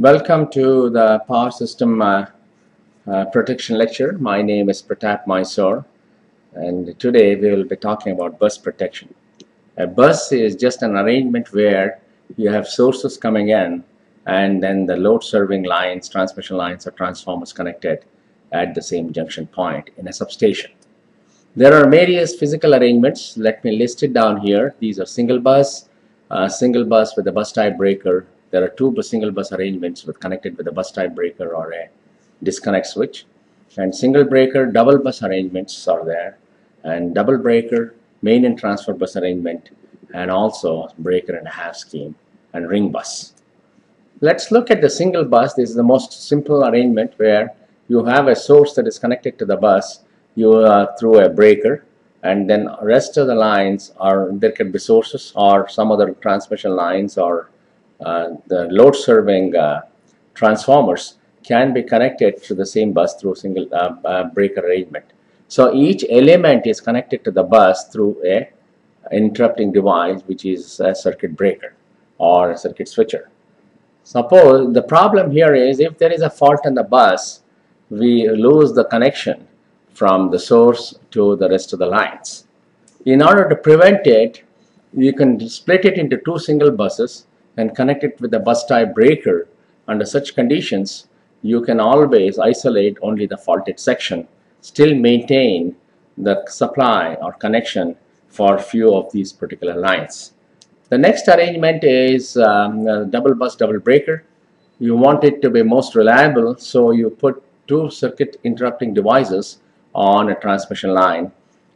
Welcome to the Power System uh, uh, Protection Lecture. My name is Pratap Mysore and today we will be talking about bus protection. A bus is just an arrangement where you have sources coming in and then the load serving lines, transmission lines or transformers connected at the same junction point in a substation. There are various physical arrangements. Let me list it down here. These are single bus, uh, single bus with a bus tie breaker. There are two single bus arrangements with connected with a bus tie breaker or a disconnect switch. And single breaker, double bus arrangements are there. And double breaker, main and transfer bus arrangement, and also breaker and a half scheme and ring bus. Let's look at the single bus. This is the most simple arrangement where you have a source that is connected to the bus you uh, through a breaker and then rest of the lines are there can be sources or some other transmission lines or the load serving uh, transformers can be connected to the same bus through single uh, uh, breaker arrangement. So each element is connected to the bus through a interrupting device which is a circuit breaker or a circuit switcher. Suppose the problem here is if there is a fault in the bus we lose the connection from the source to the rest of the lines. In order to prevent it, you can split it into two single buses and connect it with a bus tie breaker. Under such conditions, you can always isolate only the faulted section, still maintain the supply or connection for few of these particular lines. The next arrangement is um, double bus double breaker. You want it to be most reliable, so you put two circuit interrupting devices on a transmission line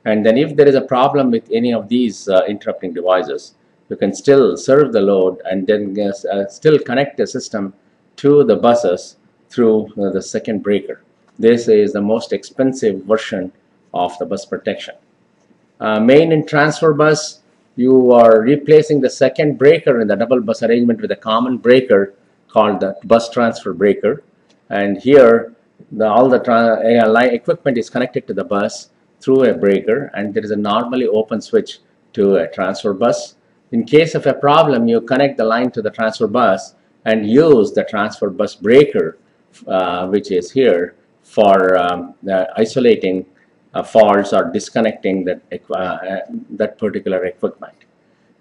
and then if there is a problem with any of these uh, interrupting devices you can still serve the load and then uh, still connect the system to the buses through uh, the second breaker. This is the most expensive version of the bus protection. Uh, main and transfer bus you are replacing the second breaker in the double bus arrangement with a common breaker called the bus transfer breaker. And here the, all the uh, equipment is connected to the bus through a breaker and there is a normally open switch to a transfer bus. In case of a problem, you connect the line to the transfer bus and use the transfer bus breaker, uh, which is here, for um, isolating uh, faults or disconnecting that, uh, that particular equipment.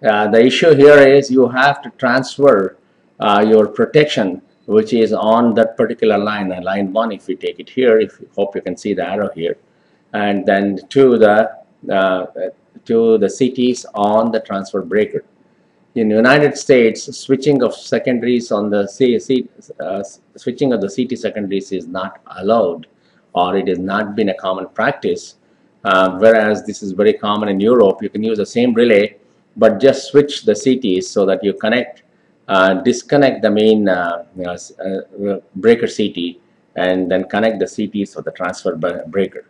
Uh, the issue here is you have to transfer uh, your protection which is on that particular line, line 1 if we take it here, if hope you can see the arrow here, and then to the uh, to the CTs on the transfer breaker. In the United States, switching of secondaries on the C, C, uh, switching of the CT secondaries is not allowed or it has not been a common practice uh, whereas this is very common in Europe you can use the same relay but just switch the CTs so that you connect uh, disconnect the main uh, uh, breaker CT and then connect the CTs for the transfer breaker.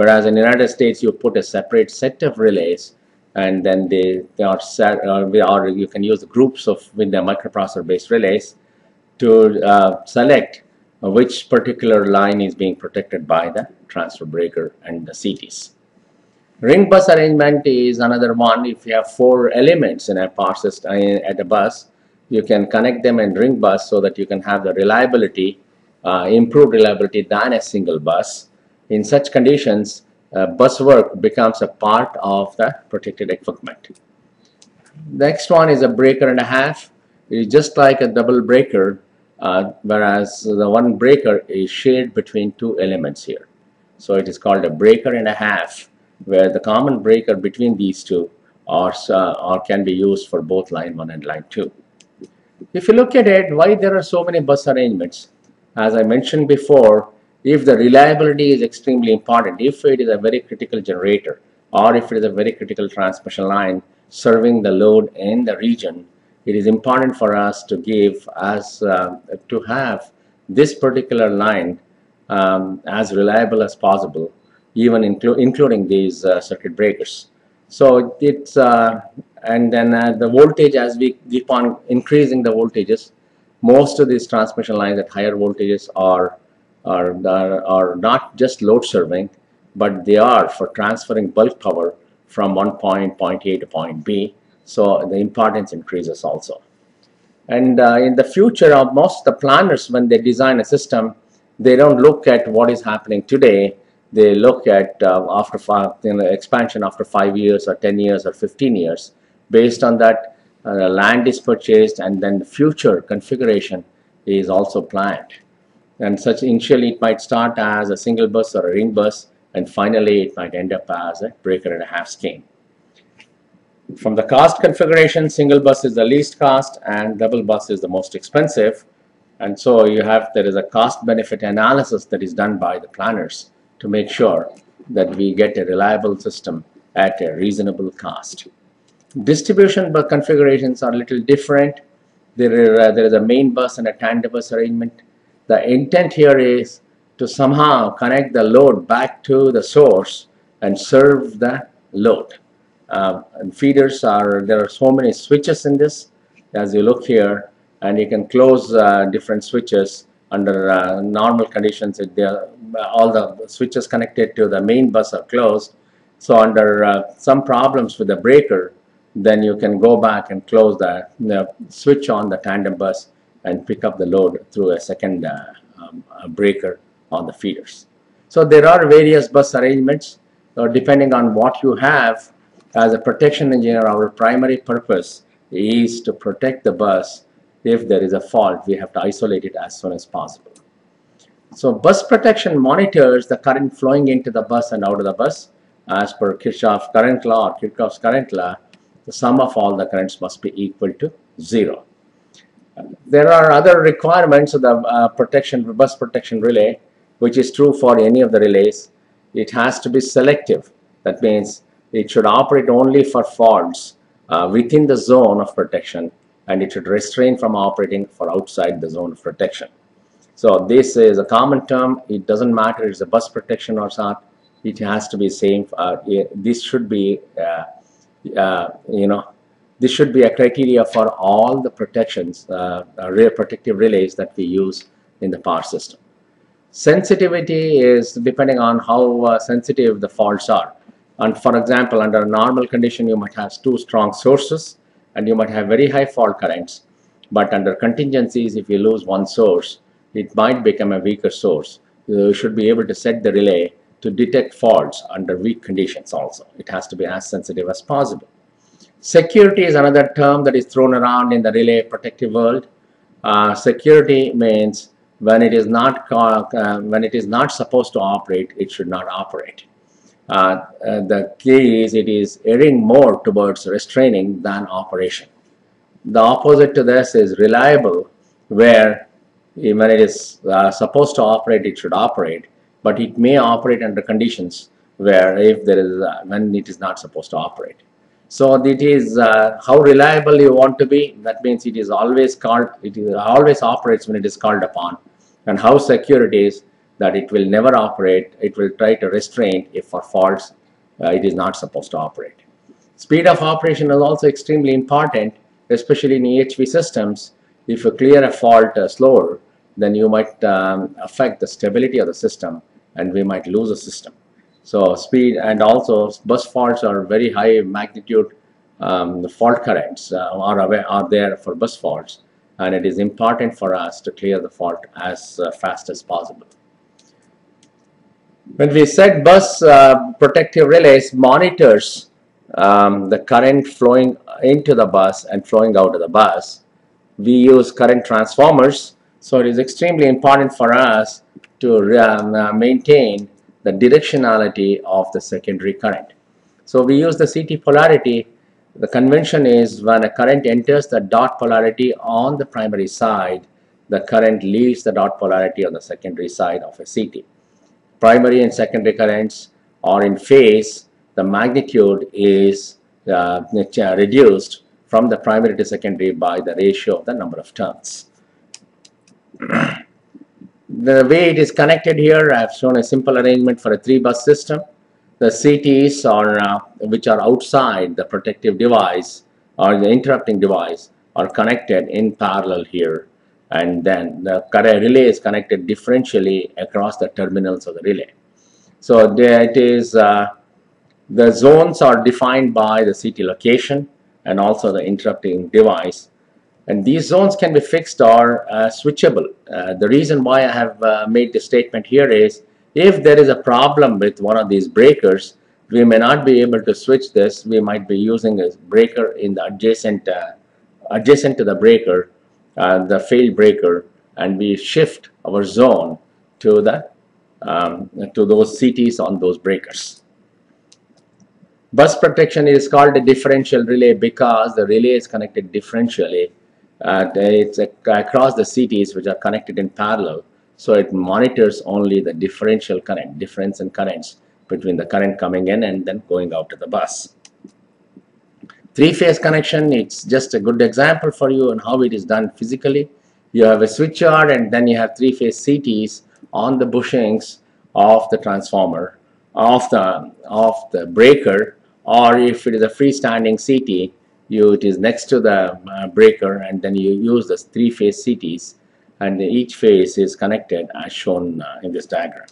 Whereas in the United States, you put a separate set of relays and then they, they are set, or, or you can use groups of with the microprocessor based relays to uh, select which particular line is being protected by the transfer breaker and the CTs. Ring bus arrangement is another one. If you have four elements in a power system at a bus, you can connect them in ring bus so that you can have the reliability, uh, improved reliability than a single bus. In such conditions, uh, bus work becomes a part of the protected equipment. Next one is a breaker and a half. It's just like a double breaker, uh, whereas the one breaker is shared between two elements here. So it is called a breaker and a half, where the common breaker between these two are, uh, or can be used for both line 1 and line 2. If you look at it, why there are so many bus arrangements? As I mentioned before, if the reliability is extremely important, if it is a very critical generator, or if it is a very critical transmission line serving the load in the region, it is important for us to give as uh, to have this particular line um, as reliable as possible, even inclu including these uh, circuit breakers. So it's uh, and then uh, the voltage as we keep on increasing the voltages most of these transmission lines at higher voltages are are, are, not just load serving but they are for transferring bulk power from one point point A to point B so the importance increases also And uh, in the future, of most the planners, when they design a system, they don't look at what is happening today. They look at uh, after five, you know, expansion after five years or 10 years or 15 years. Based on that, uh, land is purchased and then the future configuration is also planned. And such initially it might start as a single bus or a ring bus and finally it might end up as a breaker and a half scheme. From the cost configuration, single bus is the least cost and double bus is the most expensive. And so you have, there is a cost benefit analysis that is done by the planners to make sure that we get a reliable system at a reasonable cost. Distribution configurations are a little different. There, uh, there is a main bus and a tandem bus arrangement. The intent here is to somehow connect the load back to the source and serve the load. Uh, and feeders are, there are so many switches in this as you look here and you can close uh, different switches under uh, normal conditions if all the switches connected to the main bus are closed so under uh, some problems with the breaker then you can go back and close the, the switch on the tandem bus and pick up the load through a second uh, um, breaker on the feeders so there are various bus arrangements so depending on what you have as a protection engineer, our primary purpose is to protect the bus. If there is a fault, we have to isolate it as soon as possible. So bus protection monitors the current flowing into the bus and out of the bus. As per Kirchhoff's current law or Kirchhoff's current law, the sum of all the currents must be equal to zero. There are other requirements of the uh, protection bus protection relay, which is true for any of the relays. It has to be selective. That means it should operate only for faults uh, within the zone of protection and it should restrain from operating for outside the zone of protection. So this is a common term. It doesn't matter if it's a bus protection or not. It has to be same. Uh, this should be, uh, uh, you know, this should be a criteria for all the protections, uh, rear protective relays that we use in the power system. Sensitivity is depending on how uh, sensitive the faults are. And for example, under normal condition, you might have two strong sources and you might have very high fault currents. But under contingencies, if you lose one source, it might become a weaker source. You should be able to set the relay to detect faults under weak conditions also. It has to be as sensitive as possible. Security is another term that is thrown around in the relay protective world. Uh, security means when it is not uh, when it is not supposed to operate, it should not operate. Uh, uh, the key is it is erring more towards restraining than operation. The opposite to this is reliable, where when it is uh, supposed to operate, it should operate, but it may operate under conditions where if there is uh, when it is not supposed to operate. So it is uh, how reliable you want to be. That means it is always called. It is always operates when it is called upon, and how secure it is that it will never operate. It will try to restrain if for faults uh, it is not supposed to operate. Speed of operation is also extremely important, especially in EHV systems. If you clear a fault uh, slower, then you might um, affect the stability of the system and we might lose a system. So speed and also bus faults are very high magnitude um, fault currents uh, are, are there for bus faults and it is important for us to clear the fault as uh, fast as possible. When we set bus uh, protective relays monitors um, the current flowing into the bus and flowing out of the bus. We use current transformers so it is extremely important for us to um, maintain the directionality of the secondary current. So we use the CT polarity. The convention is when a current enters the dot polarity on the primary side, the current leaves the dot polarity on the secondary side of a CT primary and secondary currents are in phase, the magnitude is uh, reduced from the primary to secondary by the ratio of the number of turns. the way it is connected here, I have shown a simple arrangement for a three-bus system. The CTs are, uh, which are outside the protective device or the interrupting device are connected in parallel here and then the relay is connected differentially across the terminals of the relay. So there it is, uh, the zones are defined by the CT location and also the interrupting device and these zones can be fixed or uh, switchable. Uh, the reason why I have uh, made this statement here is if there is a problem with one of these breakers, we may not be able to switch this. We might be using a breaker in the adjacent, uh, adjacent to the breaker, uh, the failed breaker, and we shift our zone to the um, to those CTs on those breakers. Bus protection is called a differential relay because the relay is connected differentially. Uh, it's across the CTs which are connected in parallel. So it monitors only the differential current, difference in currents between the current coming in and then going out to the bus. Three-phase connection, it's just a good example for you on how it is done physically. You have a switchyard and then you have three-phase CTs on the bushings of the transformer, of the, of the breaker or if it is a freestanding CT, you, it is next to the uh, breaker and then you use the three-phase CTs and each phase is connected as shown uh, in this diagram.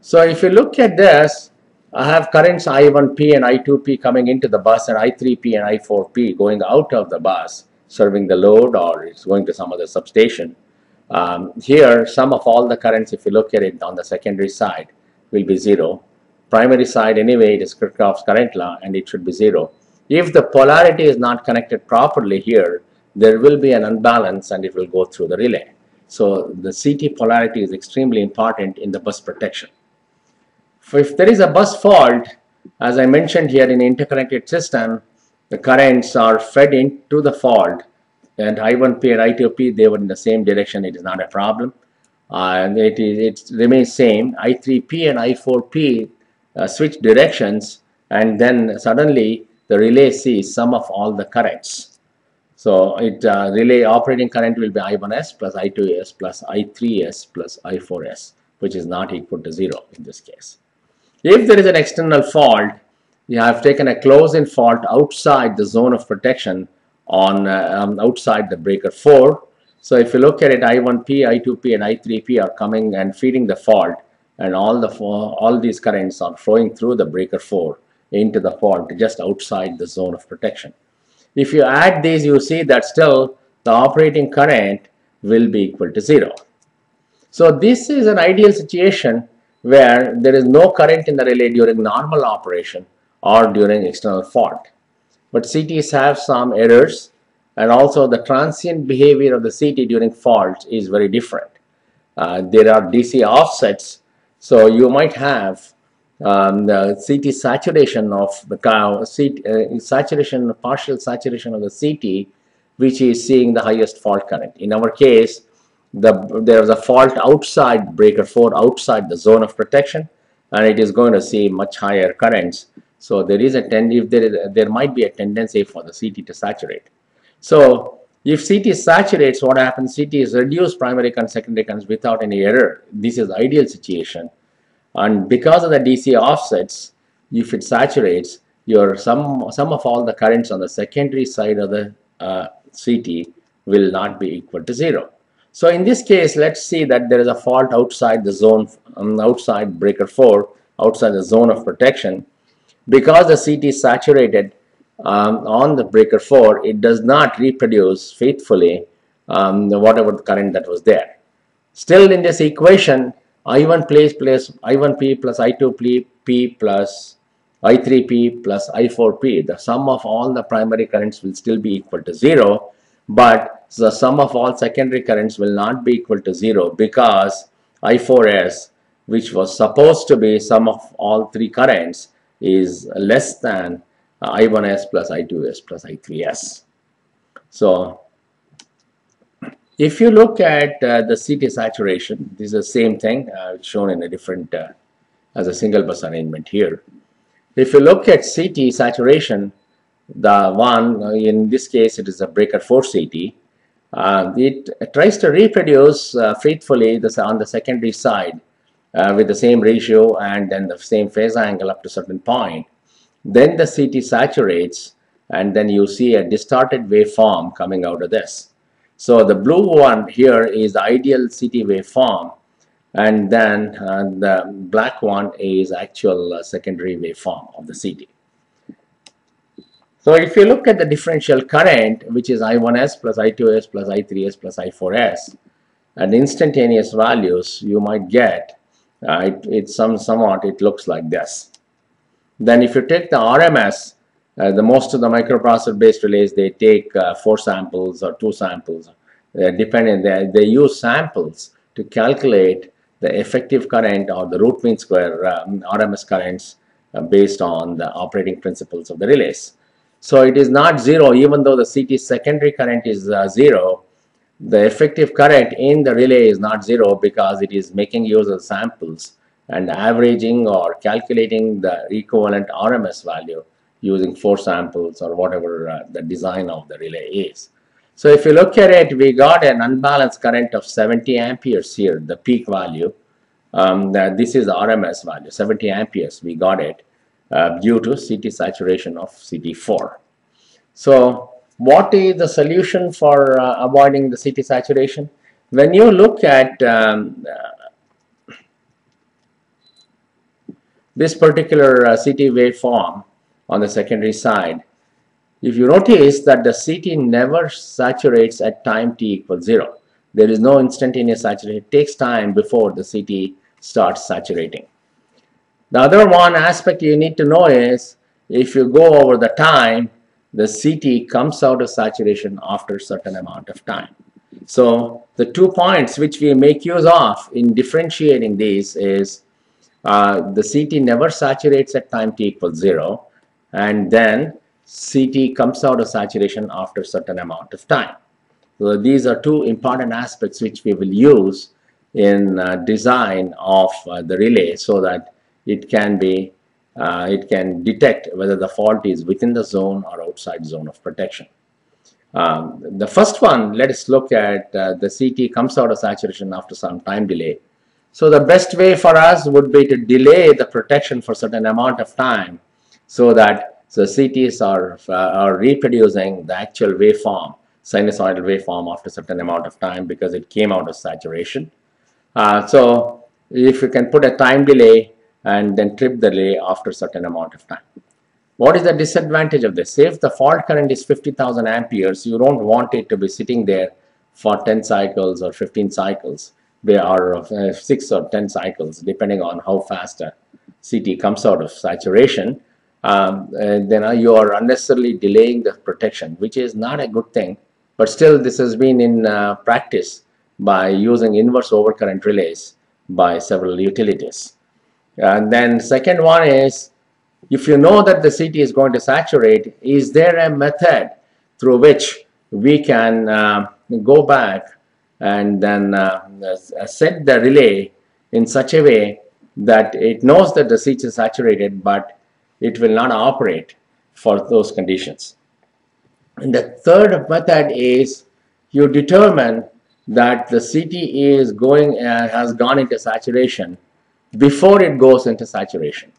So if you look at this, I have currents I1P and I2P coming into the bus and I3P and I4P going out of the bus serving the load or it's going to some other substation. Um, here, sum of all the currents, if you look at it on the secondary side, will be zero primary side anyway it is Kirchhoff's current law and it should be zero. If the polarity is not connected properly here, there will be an unbalance and it will go through the relay. So the CT polarity is extremely important in the bus protection. If there is a bus fault, as I mentioned here in interconnected system, the currents are fed into the fault and I1P and I2P, they were in the same direction, it is not a problem. Uh, and it, is, it remains same. I3P and I4P, uh, switch directions and then suddenly the relay sees sum of all the currents. So it uh, relay operating current will be I1s plus I2s plus I3s plus I4s which is not equal to 0 in this case. If there is an external fault, you have taken a close-in fault outside the zone of protection on uh, um, outside the breaker 4. So if you look at it, I1P, I2P and I3P are coming and feeding the fault and all the all these currents are flowing through the breaker 4 into the fault just outside the zone of protection. If you add these you see that still the operating current will be equal to 0. So this is an ideal situation where there is no current in the relay during normal operation or during external fault. But CTs have some errors and also the transient behavior of the CT during faults is very different. Uh, there are DC offsets so you might have um, the CT saturation of the cow, CT, uh, saturation, partial saturation of the CT, which is seeing the highest fault current. In our case, the, there is a fault outside breaker 4, outside the zone of protection, and it is going to see much higher currents. So there is a tendency, there, is, there might be a tendency for the CT to saturate. So if CT saturates, what happens? CT is reduced primary current, secondary currents without any error. This is the ideal situation. And because of the DC offsets, if it saturates, your sum, sum of all the currents on the secondary side of the uh, CT will not be equal to zero. So in this case, let's see that there is a fault outside the zone, um, outside breaker 4, outside the zone of protection. Because the CT is saturated, um, on the breaker 4, it does not reproduce faithfully um, whatever the current that was there. Still in this equation, I1 place plus I1P plus I2P plus I3P plus I4P. The sum of all the primary currents will still be equal to 0, but the sum of all secondary currents will not be equal to 0 because I4S, which was supposed to be sum of all three currents, is less than I1S plus I2S plus I3S. So if you look at uh, the CT saturation, this is the same thing uh, shown in a different uh, as a single bus arrangement here. If you look at CT saturation, the one uh, in this case it is a breaker 4 CT. Uh, it tries to reproduce uh, faithfully this on the secondary side with the same ratio and then the same phase angle up to certain point then the CT saturates and then you see a distorted waveform coming out of this. So the blue one here is the ideal CT waveform and then uh, the black one is actual uh, secondary waveform of the CT. So if you look at the differential current, which is I1s plus I2s plus I3s plus I4s, and instantaneous values, you might get, uh, it, it's some, somewhat, it looks like this. Then if you take the RMS, uh, the most of the microprocessor based relays, they take uh, four samples or two samples, uh, depending, they, they use samples to calculate the effective current or the root mean square um, RMS currents uh, based on the operating principles of the relays. So it is not zero even though the CT secondary current is uh, zero the effective current in the relay is not zero because it is making use of samples and averaging or calculating the equivalent RMS value using four samples or whatever uh, the design of the relay is. So if you look at it, we got an unbalanced current of 70 amperes here, the peak value. Um, that this is RMS value, 70 amperes, we got it uh, due to CT saturation of CT4. So what is the solution for uh, avoiding the CT saturation? When you look at um, uh, this particular uh, CT waveform on the secondary side, if you notice that the CT never saturates at time t equals 0. There is no instantaneous saturation. It takes time before the CT starts saturating. The other one aspect you need to know is if you go over the time, the CT comes out of saturation after a certain amount of time. So the two points which we make use of in differentiating these is uh, the CT never saturates at time t equals 0 and then CT comes out of saturation after a certain amount of time. So these are two important aspects which we will use in uh, design of uh, the relay so that it can be uh, it can detect whether the fault is within the zone or outside zone of protection. Um, the first one, let us look at uh, the CT comes out of saturation after some time delay. So the best way for us would be to delay the protection for certain amount of time so that the CTs are, uh, are reproducing the actual waveform, sinusoidal waveform after a certain amount of time because it came out of saturation. Uh, so if you can put a time delay and then trip the relay after a certain amount of time. What is the disadvantage of this? If the fault current is 50,000 amperes, you don't want it to be sitting there for 10 cycles or 15 cycles. They are uh, 6 or 10 cycles depending on how fast a CT comes out of saturation. Um, then uh, you are unnecessarily delaying the protection, which is not a good thing. But still, this has been in uh, practice by using inverse overcurrent relays by several utilities. And then second one is, if you know that the CT is going to saturate, is there a method through which we can uh, go back and then uh, set the relay in such a way that it knows that the CT is saturated, but it will not operate for those conditions. And the third method is you determine that the CT is going uh, has gone into saturation before it goes into saturation.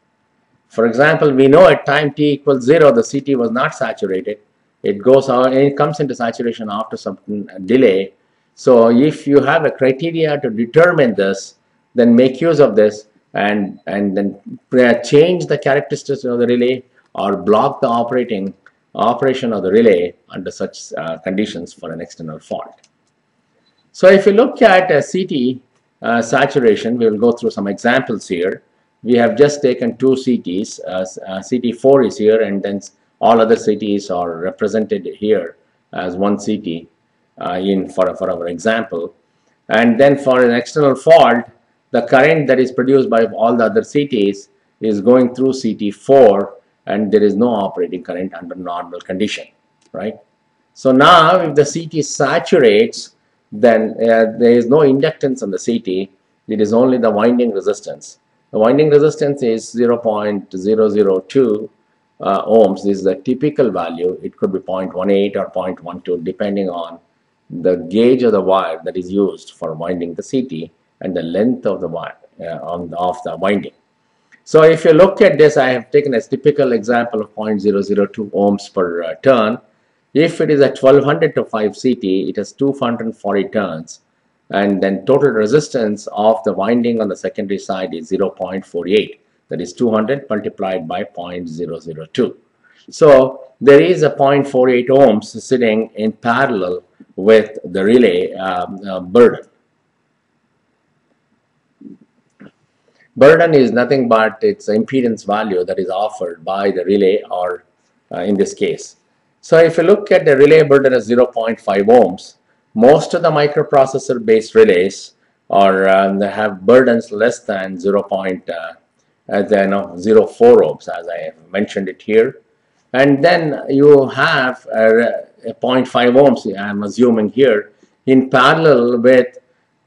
For example, we know at time t equals 0, the CT was not saturated. It goes out and it comes into saturation after some delay. So if you have a criteria to determine this, then make use of this and, and then change the characteristics of the relay or block the operating operation of the relay under such uh, conditions for an external fault. So if you look at a CT uh, saturation, we will go through some examples here. We have just taken two CTs. Uh, uh CT4 is here and then all other CTs are represented here as one CT in for, for our example. And then for an external fault, the current that is produced by all the other CTs is going through CT4 and there is no operating current under normal condition, right? So now if the CT saturates, then uh, there is no inductance on the CT, it is only the winding resistance. The winding resistance is 0.002 uh, ohms this is the typical value. It could be 0.18 or 0.12 depending on the gauge of the wire that is used for winding the CT and the length of the wire uh, on the, of the winding. So if you look at this, I have taken a typical example of 0.002 ohms per uh, turn if it is a 1200 to 5 CT, it has 240 turns and then total resistance of the winding on the secondary side is 0.48 that is 200 multiplied by 0.002. So there is a 0.48 ohms sitting in parallel with the relay um, uh, burden. Burden is nothing but its impedance value that is offered by the relay or uh, in this case. So if you look at the relay burden as 0.5 ohms, most of the microprocessor based relays are um, have burdens less than 0. Uh, as I know 0.4 ohms as I mentioned it here and then you have a 0.5 ohms I'm assuming here in parallel with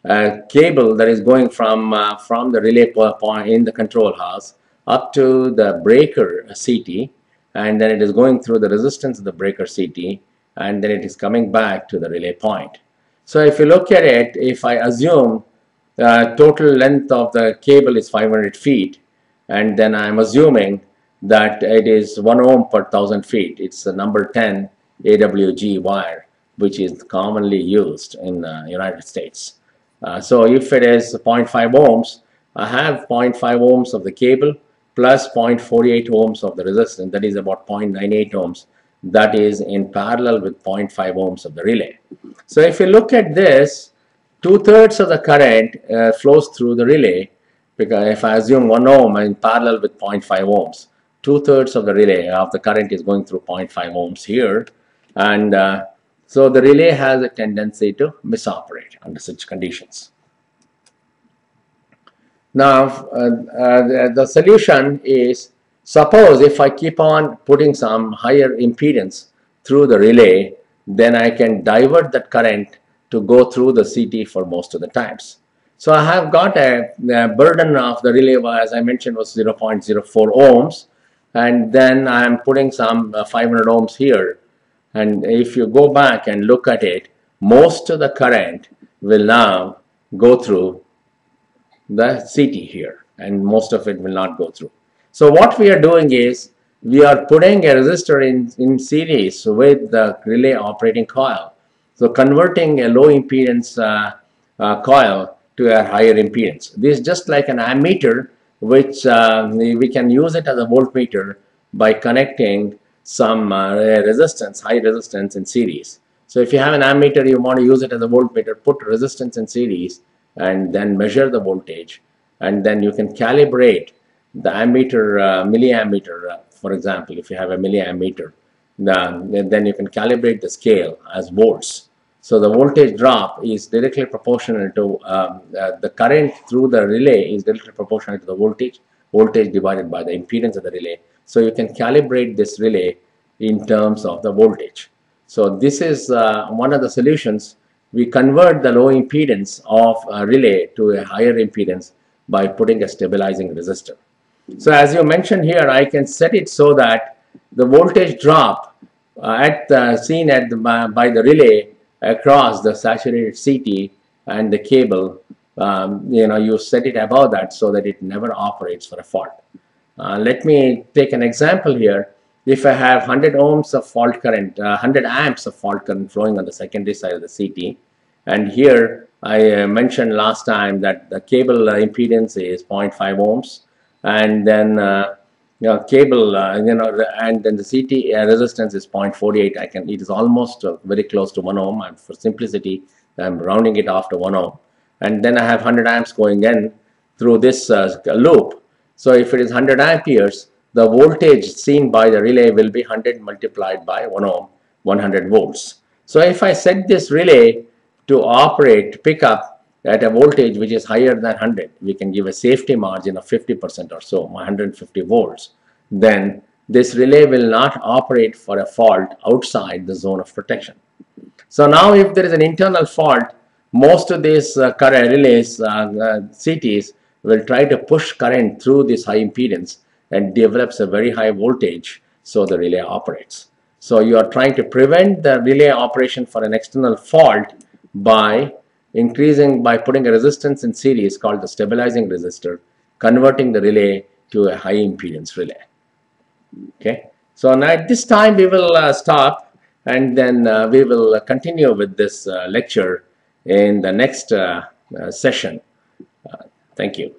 a cable that is going from uh, from the relay point in the control house up to the breaker CT and then it is going through the resistance of the breaker CT and then it is coming back to the relay point. So if you look at it, if I assume the total length of the cable is 500 feet and then I'm assuming that it is 1 ohm per thousand feet. It's the number 10 AWG wire which is commonly used in the United States. Uh, so if it is 0.5 ohms, I have 0.5 ohms of the cable plus 0.48 ohms of the resistance that is about 0.98 ohms that is in parallel with 0.5 ohms of the relay. So if you look at this two-thirds of the current uh, flows through the relay because if I assume 1 ohm in parallel with 0.5 ohms two-thirds of the relay of the current is going through 0.5 ohms here and uh, so the relay has a tendency to misoperate under such conditions. Now uh, uh, the, the solution is suppose if I keep on putting some higher impedance through the relay then I can divert that current to go through the CT for most of the times. So I have got a, a burden of the relay as I mentioned was 0.04 ohms and then I am putting some uh, 500 ohms here and if you go back and look at it most of the current will now go through the CT here and most of it will not go through. So what we are doing is we are putting a resistor in, in series with the relay operating coil. So converting a low impedance uh, uh, coil to a higher impedance. This is just like an ammeter which uh, we can use it as a voltmeter by connecting some uh, resistance, high resistance in series. So if you have an ammeter, you want to use it as a voltmeter, put resistance in series and then measure the voltage and then you can calibrate the ammeter, uh, milliammeter, uh, for example, if you have a milliammeter, then, then you can calibrate the scale as volts. So the voltage drop is directly proportional to um, uh, the current through the relay is directly proportional to the voltage, voltage divided by the impedance of the relay. So you can calibrate this relay in terms of the voltage. So this is uh, one of the solutions. We convert the low impedance of a relay to a higher impedance by putting a stabilizing resistor. So as you mentioned here, I can set it so that the voltage drop uh, at the, seen at the, by the relay across the saturated CT and the cable, um, you know, you set it above that so that it never operates for a fault. Uh, let me take an example here. If I have 100 ohms of fault current, uh, 100 amps of fault current flowing on the secondary side of the CT, and here I uh, mentioned last time that the cable uh, impedance is 0.5 ohms, and then uh, you know, cable, you know, and then the CT resistance is 0.48. I can, it is almost very close to 1 ohm. And for simplicity, I'm rounding it off to 1 ohm. And then I have 100 amps going in through this loop. So if it is 100 amperes, the voltage seen by the relay will be 100 multiplied by 1 ohm, 100 volts. So if I set this relay to operate, pick up at a voltage which is higher than 100, we can give a safety margin of 50% or so, 150 volts, then this relay will not operate for a fault outside the zone of protection. So now if there is an internal fault, most of these uh, current relays, uh, uh, CTs, will try to push current through this high impedance and develops a very high voltage so the relay operates. So you are trying to prevent the relay operation for an external fault by increasing by putting a resistance in series called the stabilizing resistor, converting the relay to a high impedance relay. Okay, so now at this time we will uh, stop and then uh, we will continue with this uh, lecture in the next uh, uh, session. Thank you.